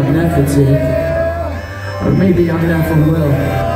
I'm not for Tiff. Or maybe I'm not for Will.